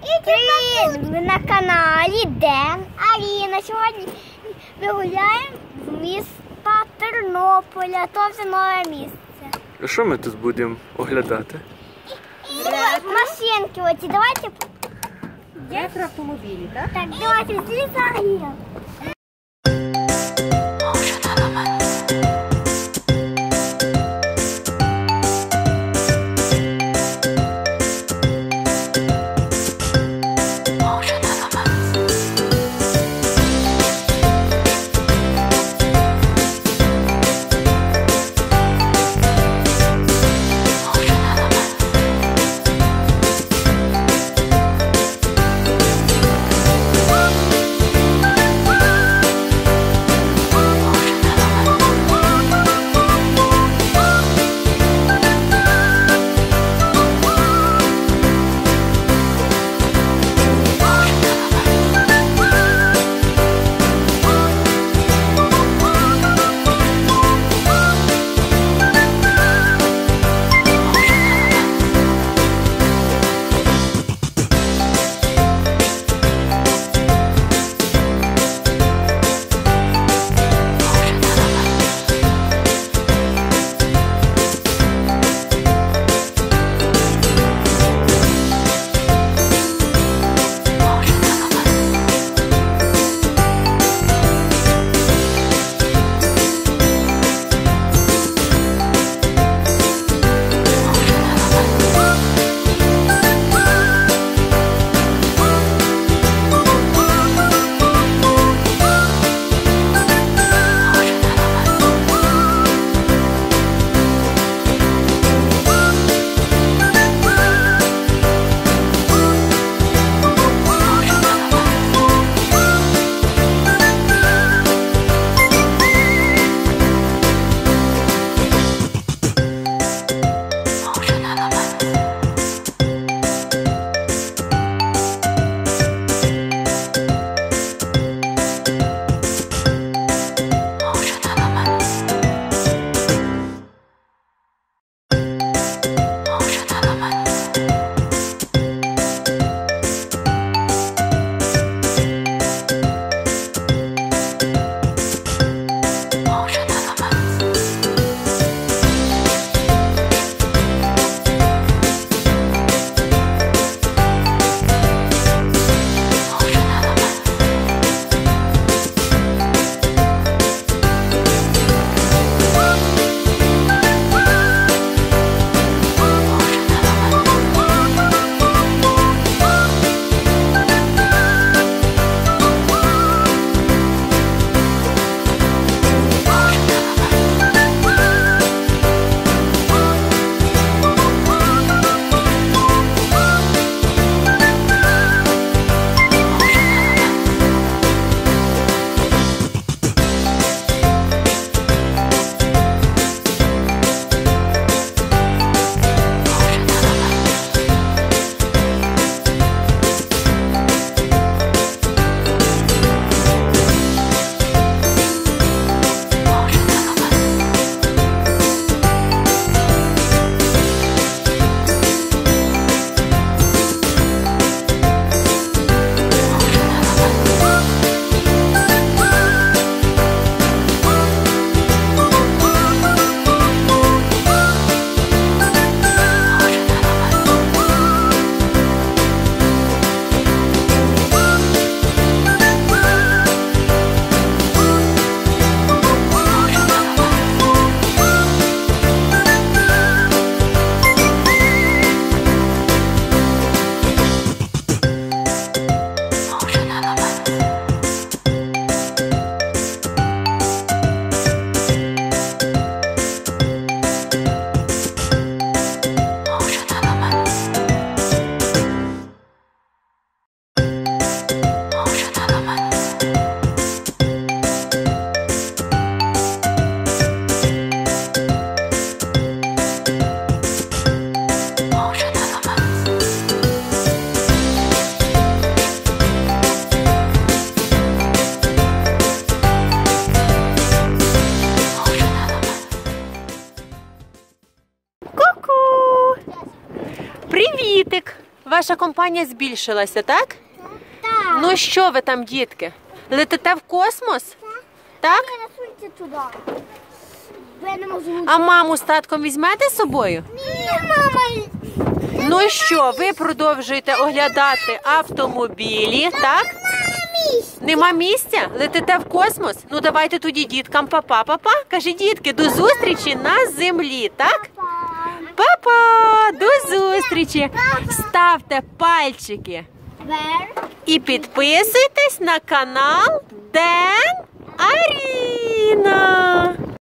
Привіт! Ви на каналі Ден Аріна. Сьогодні ми гуляємо з міста Тернополя. То вже нове місце. А Що ми тут будемо оглядати? Машинки оці. Давайте автомобілі, так? так, давайте злізаємо. Ваша компанія збільшилася, так? Так. Ну що ви там, дітки? Летите в космос? Так? Ні, насуньте туди. Бо я не можу. А маму з татком візьмете з собою? Ні, мама. Ну що, ви продовжуєте оглядати автомобілі, так? Нема місця? Летите в космос? Ну давайте тоді діткам папа, папа. Кажи, дітки, до зустрічі на землі, так? Папа, до зустрічі! Ставте пальчики і підписуйтесь на канал Ден Аріна.